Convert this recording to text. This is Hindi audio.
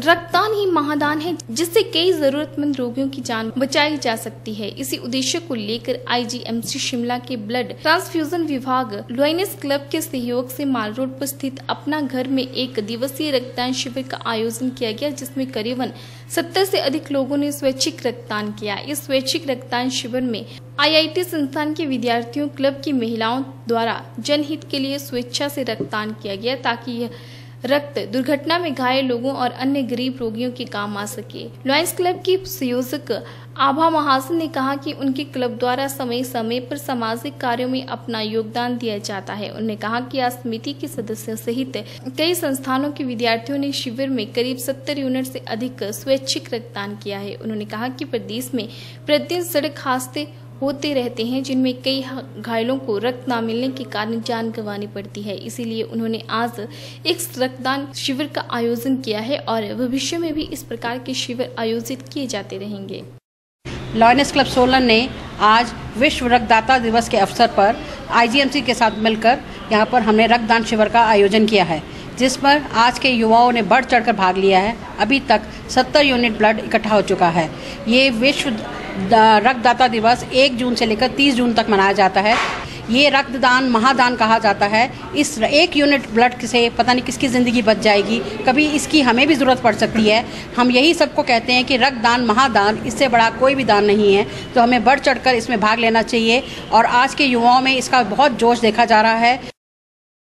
रक्तदान ही महादान है, जिससे कई जरूरतमंद रोगियों की जान बचाई जा सकती है। इसी उद्देश्य को लेकर आईजीएमसी शिमला के ब्लड ट्रांसफ्यूजन विभाग लॉयनेस क्लब के सहयोग से माल रोड पर स्थित अपना घर में एक दिवसीय रक्तदान शिविर का आयोजन किया गया, जिसमें करीबन 70 से अधिक लोगों ने स्वैच्छिक रक्तदान किया। इस स्वैच्छिक रक्तदान शिविर में आईआईटी संस्थान के विद्यार्थियों, क्लब की महिलाओं द्वारा जनहित के लिए स्वेच्छा से रक्तदान किया गया, ताकि यह रक्त दुर्घटना में घायल लोगों और अन्य गरीब रोगियों के काम आ सके। लॉयंस क्लब की संयोजक आभा महासन ने कहा कि उनके क्लब द्वारा समय समय पर सामाजिक कार्यों में अपना योगदान दिया जाता है। उन्होंने कहा कि आज समिति के सदस्यों सहित कई संस्थानों के विद्यार्थियों ने शिविर में करीब 70 यूनिट से अधिक स्वैच्छिक रक्तदान किया है। उन्होंने कहा कि प्रदेश में प्रतिदिन सड़क हादसे होते रहते हैं, जिनमें कई घायलों को रक्त न मिलने के कारण जान गंवानी पड़ती है। इसीलिए उन्होंने आज एक रक्तदान शिविर का आयोजन किया है और भविष्य में भी इस प्रकार के शिविर आयोजित किए जाते रहेंगे। लॉयनेस क्लब सोलन ने आज विश्व रक्तदाता दिवस के अवसर पर आईजीएमसी के साथ मिलकर यहाँ पर हमने रक्तदान शिविर का आयोजन किया है। जिस पर आज के युवाओं ने बढ़ चढ़कर भाग लिया है, अभी तक 70 यूनिट ब्लड इकट्ठा हो चुका है। ये विश्व रक्तदाता दिवस एक जून से लेकर तीस जून तक मनाया जाता है। ये रक्तदान महादान कहा जाता है। इस एक यूनिट ब्लड से पता नहीं किसकी ज़िंदगी बच जाएगी, कभी इसकी हमें भी ज़रूरत पड़ सकती है। हम यही सबको कहते हैं कि रक्तदान महादान, इससे बड़ा कोई भी दान नहीं है। तो हमें बढ़ चढ़कर इसमें भाग लेना चाहिए और आज के युवाओं में इसका बहुत जोश देखा जा रहा है।